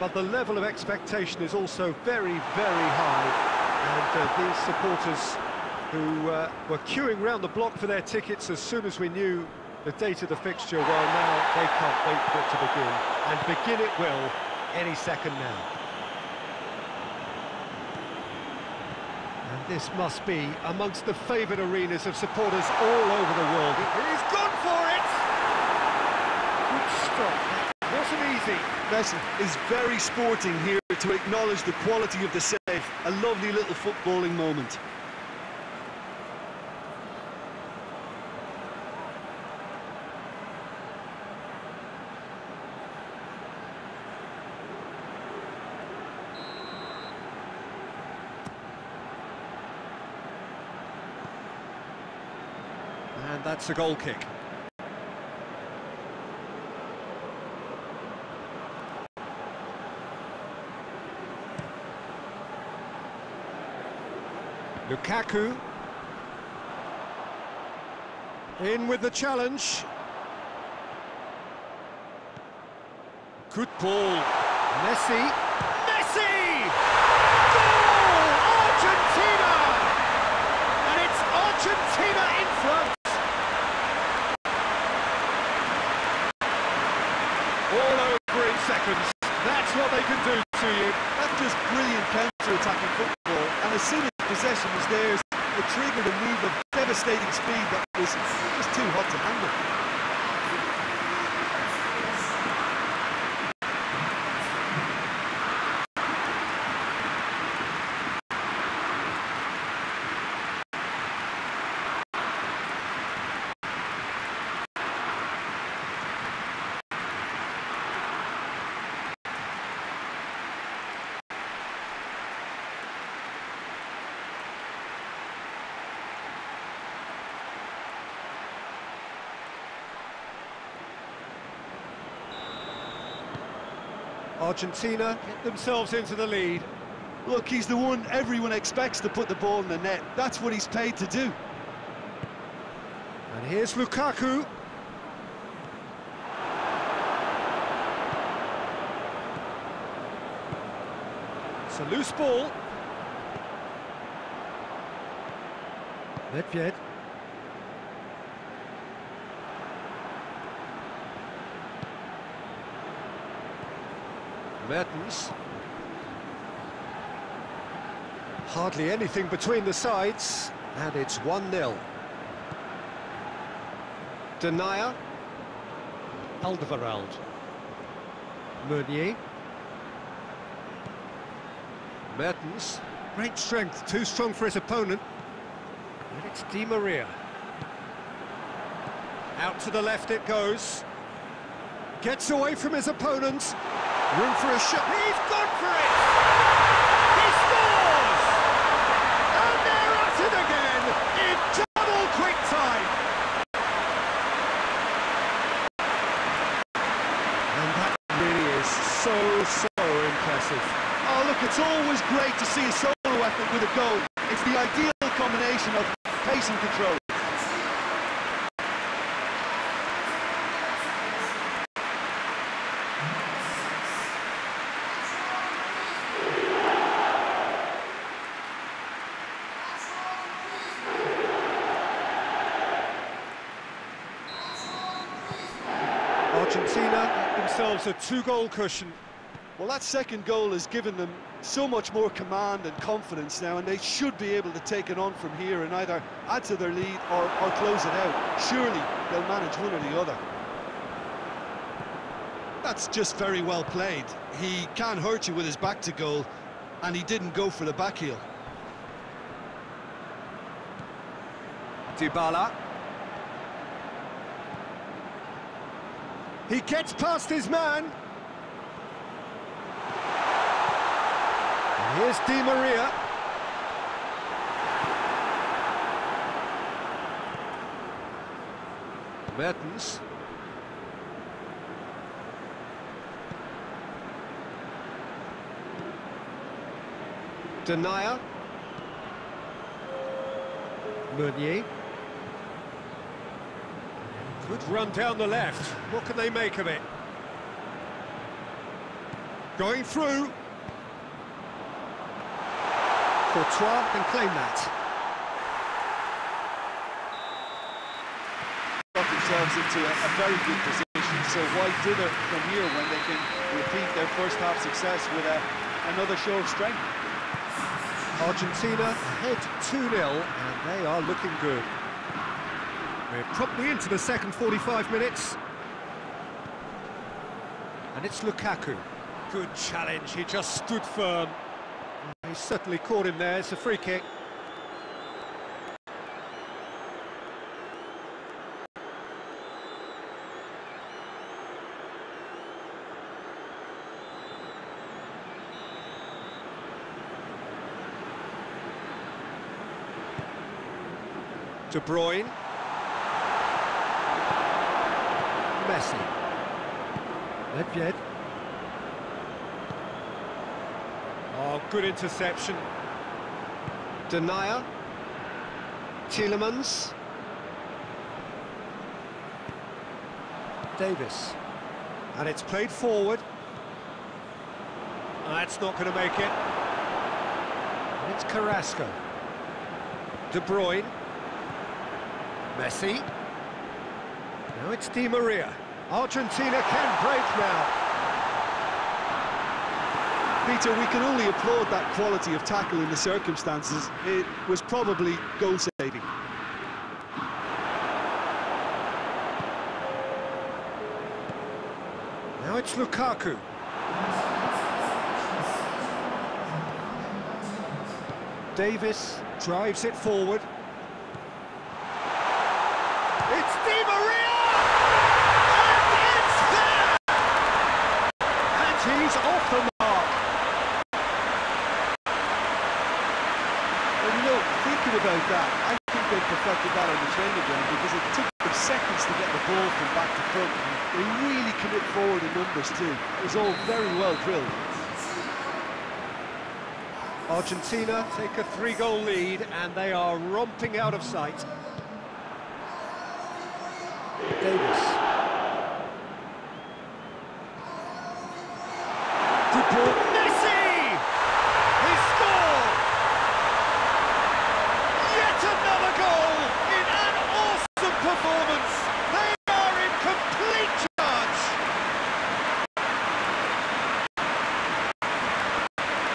but the level of expectation is also very, very high. And uh, these supporters who uh, were queuing round the block for their tickets as soon as we knew the date of the fixture, well, now they can't wait for it to begin. And begin it will any second now. And this must be amongst the favoured arenas of supporters all over the world. He's gone for it! Good stop easy. Messi is very sporting here to acknowledge the quality of the save. A lovely little footballing moment. And that's a goal kick. Lukaku. In with the challenge. Good ball. Messi. Too hot to handle. Argentina get themselves into the lead. Look, he's the one everyone expects to put the ball in the net. That's what he's paid to do. And here's Lukaku. It's a loose ball. Nedved. Mertens. Hardly anything between the sides, and it's 1-0. Denayer. Alderweireld. Meunier. Mertens. Great strength, too strong for his opponent. And it's Di Maria. Out to the left it goes. Gets away from his opponent. Room for a shot. He's gone for it! He scores! And they're at it again in double quick time. And that really is so, so impressive. Oh, look, it's always great to see a solo effort with a goal. It's the ideal combination of pace and control. Argentina themselves a two-goal cushion. Well, that second goal has given them so much more command and confidence now, and they should be able to take it on from here and either add to their lead or, or close it out. Surely they'll manage one or the other. That's just very well played. He can hurt you with his back to goal, and he didn't go for the back heel. Dybala. He gets past his man. And Here's Di Maria. Mertens. Denayer. Meunier. Good run down the left. What can they make of it? Going through. Courtois can claim that. Got themselves into a, a very good position, so why dither from here when they can repeat their first half success with a, another show of strength? Argentina ahead 2-0, and they are looking good. We're promptly into the second 45 minutes. And it's Lukaku. Good challenge, he just stood firm. He certainly caught him there, it's a free kick. De Bruyne. Messi. Nedved. Oh, good interception. Denayer. Tielemans. Davis. And it's played forward. That's not going to make it. And it's Carrasco. De Bruyne. Messi. Now it's Di Maria. Argentina can break now. Peter, we can only applaud that quality of tackle in the circumstances. It was probably goal-saving. Now it's Lukaku. Davis drives it forward. It's Di Maria! And it's there! And he's off the mark. And you know, about that, I think they perfected that on the training ground because it took them seconds to get the ball from back to front. They really commit forward in numbers too. It was all very well drilled. Argentina take a three-goal lead and they are romping out of sight. Davis. De Bruyne. Messi! He scored! Yet another goal in an awesome performance! They are in complete charge!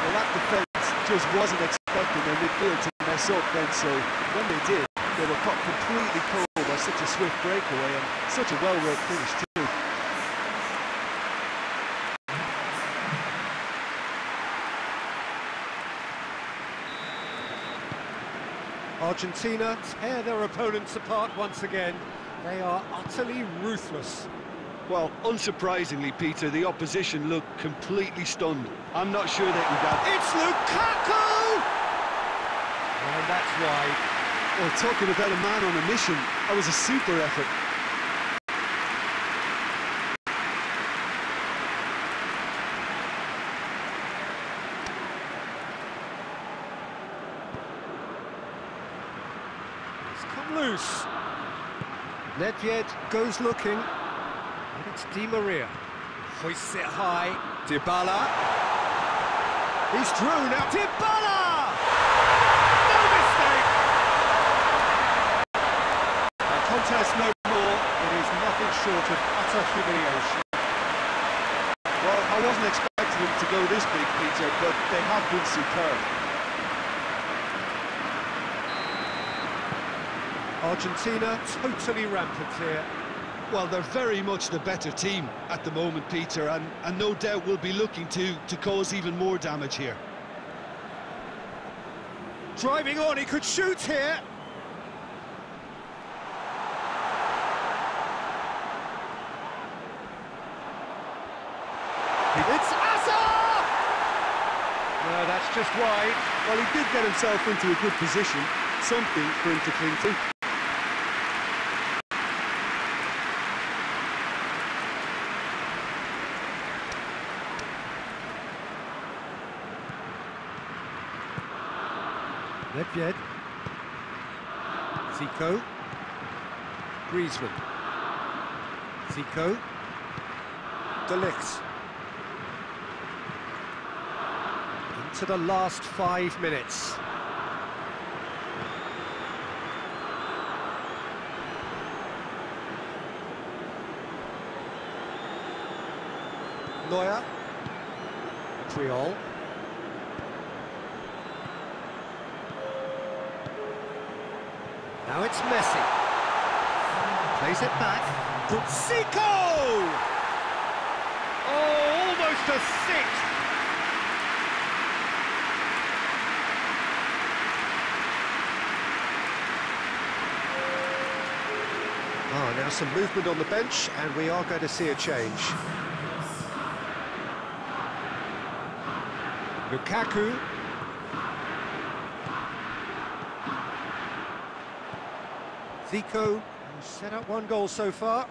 Well, that defence just wasn't expecting their midfield to mess up then, so when they did, they were caught completely cold by such a swift breakaway and such a well-worked finish too. Argentina tear their opponents apart once again. They are utterly ruthless. Well, unsurprisingly, Peter, the opposition looked completely stunned. I'm not sure they can gather. It's Lukaku! And that's why. Well, talking about a man on a mission, that was a super effort. It's come loose. Nedved goes looking. It's Di Maria. Hoists it high. Dybala. He's through now. Dybala! No mistake! A contest no more. It is nothing short of utter humiliation. Well, I wasn't expecting them to go this big, Peter, but they have been superb. Argentina totally rampant here. Well, they're very much the better team at the moment, Peter, and, and no doubt will be looking to, to cause even more damage here. Driving on, he could shoot here. It's Hazard! No, that's just wide. Well, he did get himself into a good position, something for him to cling to. Nedved. Zico. Griezmann. Zico. Delix. Into the last five minutes. Neuer. Triol. Now it's Messi. Plays it back. Zico! Oh, almost a sixth. Oh, now some movement on the bench, and we are going to see a change. Lukaku. Who's set up one goal so far.